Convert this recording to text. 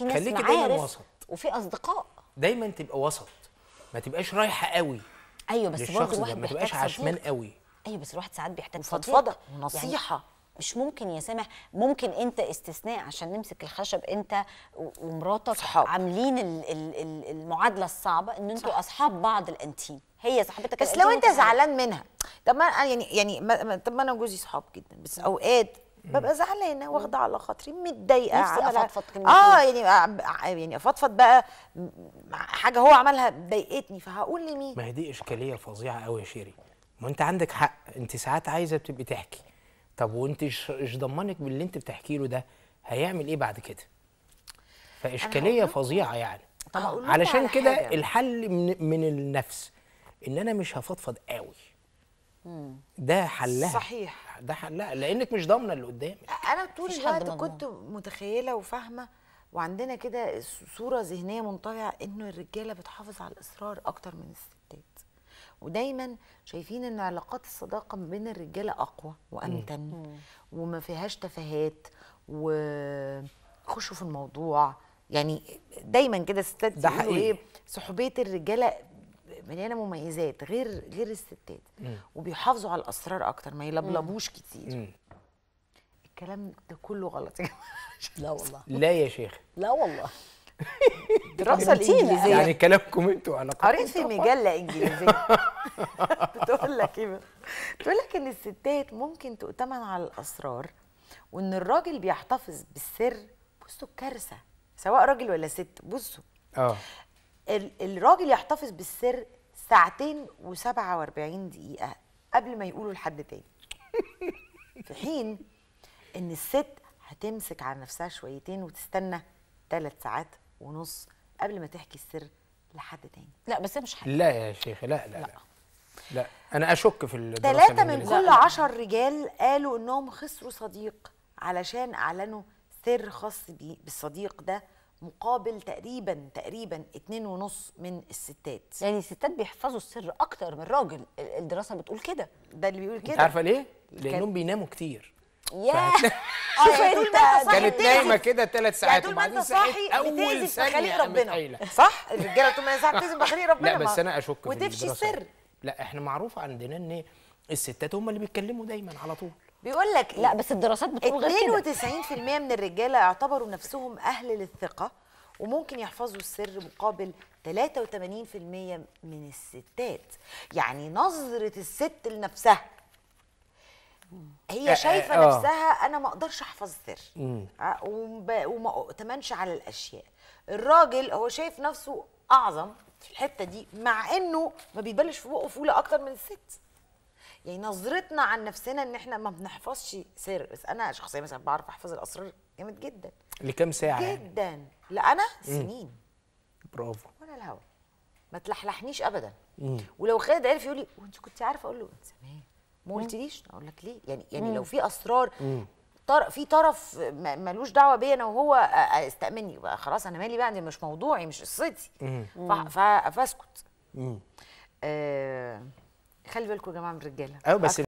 في ناس خليكي دايما وسط. وفي أصدقاء. دايما تبقى وسط. ما تبقاش رايحة قوي أيوه بس برضه الواحد ما تبقاش عشمان. قوي. أيوه بس الواحد ساعات بيحتاج وفضفضة صديق. ونصيحة. مش ممكن يا سامح ممكن أنت استثناء عشان نمسك الخشب أنت ومراتك صحاب. عاملين ال- ال- ال- المعادلة الصعبة إن أنتوا أصحاب بعض الانتيم. هي صاحبتك بس لو أنت. زعلان منها. طب ما يعني يعني طب ما أنا وجوزي صحاب جدا. بس أوقات ببقى زعلانة واخدة على خاطري متضايقة كلمتين. آه يعني يعني أفضفض بقى حاجة هو عملها ضايقتني فهقول لمين؟ ما هي دي إشكالية فظيعة قوي يا شيري. ما أنت عندك حق أنت ساعات عايزة بتبقي تحكي. طب وأنت إيش ضمنك باللي أنت بتحكي له ده؟ هيعمل إيه بعد كده؟ فإشكالية فظيعة يعني. طب علشان على كده. الحل من, من النفس إن أنا مش هفضفض قوي ده حلها صحيح. ده حلها لأنك مش ضامنة اللي قدامك أنا طول الوقت. كنت متخيلة وفاهمة وعندنا كده صورة ذهنية منطبعة إنه الرجالة بتحافظ على الإصرار أكتر من الستات ودايما شايفين إن علاقات الصداقة ما بين الرجالة أقوى وأمتن وما فيهاش تفاهات وخشوا في الموضوع يعني دايما كده الستات ده يقولوا حقيقي. إيه صحوبية الرجالة مليانة مميزات غير غير الستات. وبيحافظوا على الأسرار أكتر ما يلبلبوش كتير. مم. الكلام ده كله غلط. يا جماعة لا والله. لا يا شيخ. لا والله. الدراسه طمنتينا. الإنجليزية. يعني كلامكم أنتوا علاقتكم قريت في مجلة إنجليزية. بتقول لك إيه؟ بتقول لك إن الستات ممكن تؤتمن على الأسرار وإن الراجل بيحتفظ بالسر. بصوا الكارثة. سواء راجل ولا ست بصوا. آه. الراجل يحتفظ بالسر ساعتين و47 دقيقة قبل ما يقولوا لحد تاني. في حين إن الست هتمسك على نفسها شويتين وتستنى ثلاث ساعات ونص قبل ما تحكي السر لحد تاني. لا بس ده مش حاجة. لا يا شيخ لا لا لا. لا. أنا أشك في الدراسة ثلاثة من. كل عشر رجال قالوا إنهم خسروا صديق علشان أعلنوا سر خاص بالصديق ده مقابل تقريبا تقريبا اتنين ونص من الستات. يعني الستات بيحفظوا السر أكتر من الراجل. ال- الدراسة بتقول كده. ده اللي بيقول كده. انت عارفة ليه؟ لأنهم بيناموا كتير. ياه! يعني شوف أنت صاحي كانت نايمة كده ثلاث يعني ساعات وبعدين صاحي أول ثانية ربنا. قايلة. صح؟ الرجالة طول ما هي صاحية في مخاليق ربنا. لا بس أنا أشك في وتفشي. السر. لا إحنا معروف عندنا إن الستات هم اللي بيتكلموا دايما على طول. بيقول لك لا بس الدراسات بتقول غير كده. 92% من الرجالة اعتبروا نفسهم أهل للثقة وممكن يحفظوا السر مقابل 83% من الستات. يعني نظرة الست لنفسها. آه، هي شايفة آه. نفسها أنا ما أقدرش أحفظ سر. آه، وما أؤتمنش على الأشياء. الراجل هو شايف نفسه أعظم في الحتة دي مع إنه ما بيبلش في بقه فوله أكتر من الست. يعني نظرتنا عن نفسنا إن إحنا ما بنحفظش سر. بس أنا شخصيا مثلا بعرف أحفظ الأسرار جامد جدا. لكام ساعة يعني؟ جدا. لا أنا سنين. برافو. ولا الهوا. ما تلحلحنيش ابدا. ولو خالد عرف يقول لي وانت كنت عارفة؟ أقول له انت سامع ما قلتليش. أقول لك ليه؟ يعني يعني لو في أسرار طر في طرف ما- ملوش دعوة بيا أنا وهو استأمني بقى خلاص أنا مالي بقى دي مش موضوعي مش قصتي. ف- ف- فاسكت. آه خلي بالكم يا جماعة من الرجالة. أيوه بس